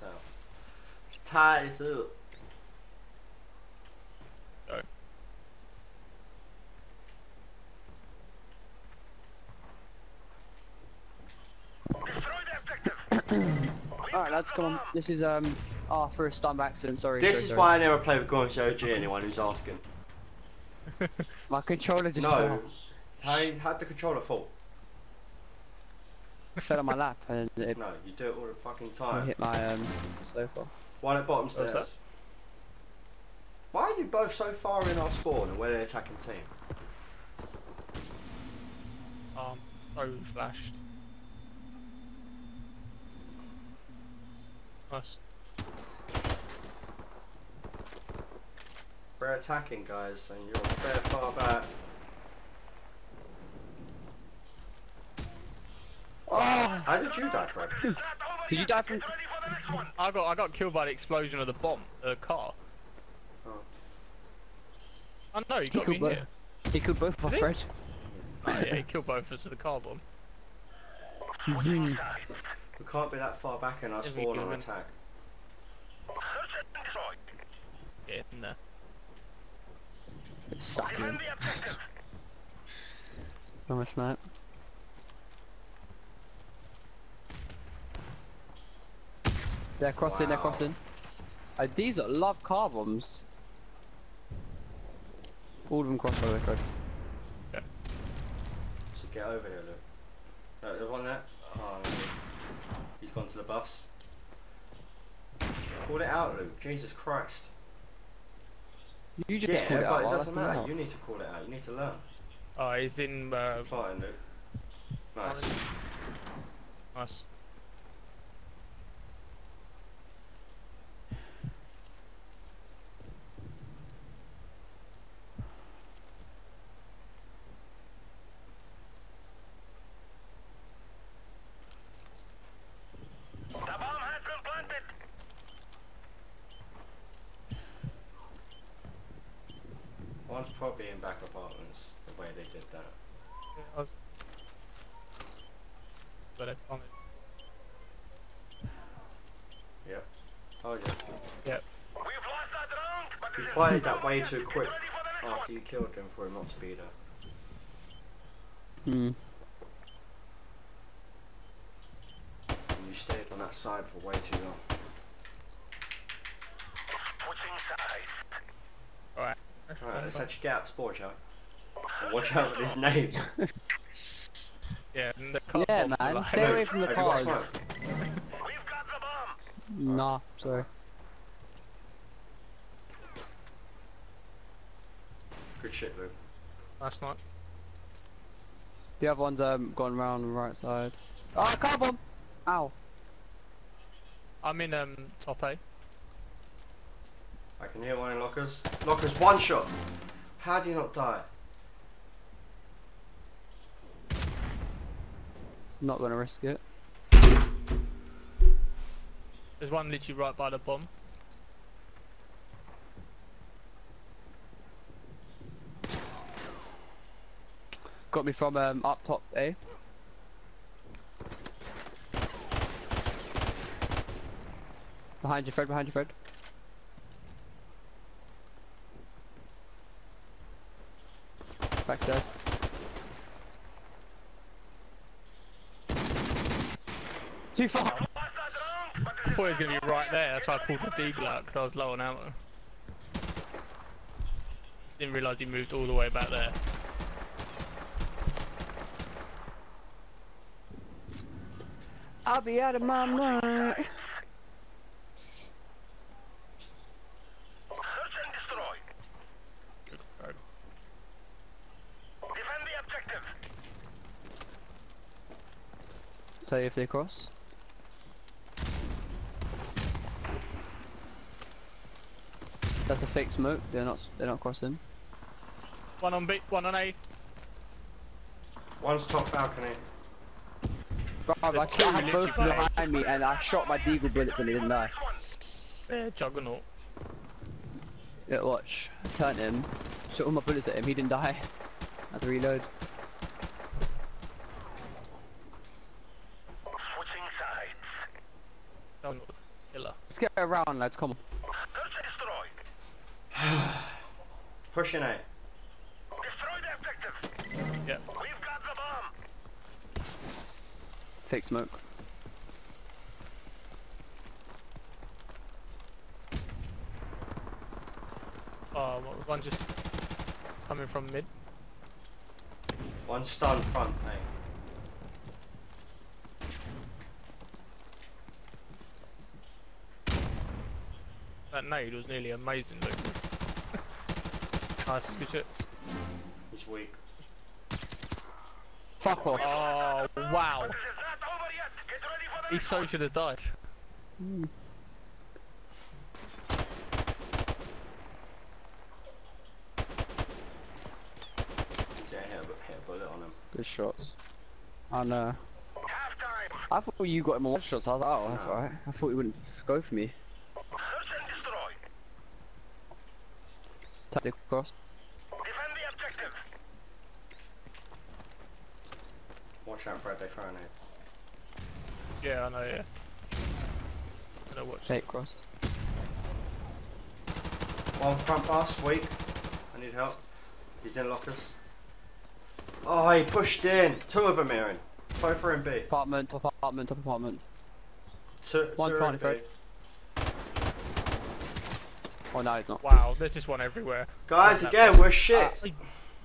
hell. It's tight as hell. Go. Alright lads, come on. This is um our first time accident, sorry. This sorry, is sorry. why I never play with Gorm's OG, anyone who's asking. My controller just No. How how'd the controller fall? Fell on my lap and it No, you do it all the fucking time. hit my um sofa. One at bottom stairs. Why are you both so far in our spawn and we're the attacking team? Um, so flashed. Nice. We're attacking guys and you're fair far back. How did you die, Fred? Did you die from I got I got killed by the explosion of the bomb, the car. Oh. I know he He got me killed in both. here. He killed both of us, Did he? Fred. Oh, yeah, he killed both of us with the car bomb. We can't be that far back in our Yeah, spawn can. on attack. Yeah, in there. It's sucking him. I'm a snipe. They're crossing, they're crossing. Uh, these are love car bombs. All of them cross by the way, Fred. So get over here, Luke. No, there's one there. Oh, no. he's gone to the bus. Call it out, Luke. Jesus Christ. You just Yeah, called but out. it I'll doesn't matter. out. You need to call it out. You need to learn. Oh, he's in. Uh, Fine, Luke. Nice. nice. One's probably in back apartments, the way they did that. Yeah, I was... But I found it. Yep. Oh yeah. Yep. You played that way too quick after you killed him for him not to be there. Hmm. And you stayed on that side for way too long. Alright. Alright, let's actually get out sport, shall we? Watch out with his names. Yeah, and the car Yeah, man, like- stay away from the Have got cars. smoke? Nah, sorry. Good shit, Luke. Last night. The other one's um gone round the right side. Oh, car bomb! Ow. I'm in um top A. I can hear one in lockers. Lockers, one shot! How do you not die? Not gonna risk it. There's one literally right by the bomb. Got me from um up top A. Behind you, Fred. Behind you, Fred. Backstairs. Too far. I thought he was gonna be right there. That's why I pulled the deagle out because I was low on ammo. Didn't realise he moved all the way back there. I'll be out of my mind. Good road. Tell you if they cross. That's a fake smoke. They're not. They're not crossing. One on B, one on A. One's top balcony. Bro, I, There's I two both of them literally behind me, and I shot my deagle bullets and they didn't die. Yeah, juggernaut. Yeah, watch. Turn him. Shot all my bullets at him. He didn't die. I had to reload. Let's get around, lads. Come on. Search and destroy. Pushing out. Destroy the objective. Yeah. We've got the bomb. Fake smoke. Oh, what- one just coming from mid. One stun front, mate. Uh, that nade was nearly amazing, Luke. nice, good shit. It's weak. Fuck off. Oh, wow. This is not over yet. Get ready for the He so should have died. Yeah, hit a, a bullet on him. Good shots. I know. halftime. I thought you got him on one shots. I was like, oh, that's No. alright. I thought he wouldn't go for me. Search and destroy. Tactic cross. Defend the objective. Watch out, Fred. They throwing it. Yeah, I know, yeah. I know what. Fake cross. One front pass, weak. I need help. He's in lockers. Oh, he pushed in. Two of them are in. Both are in B. Apartment, top apartment, top apartment. Two, One two are in front, B. Fred. Oh no, it's not. Wow, there's just one everywhere. Guys, again, we're shit. Ah,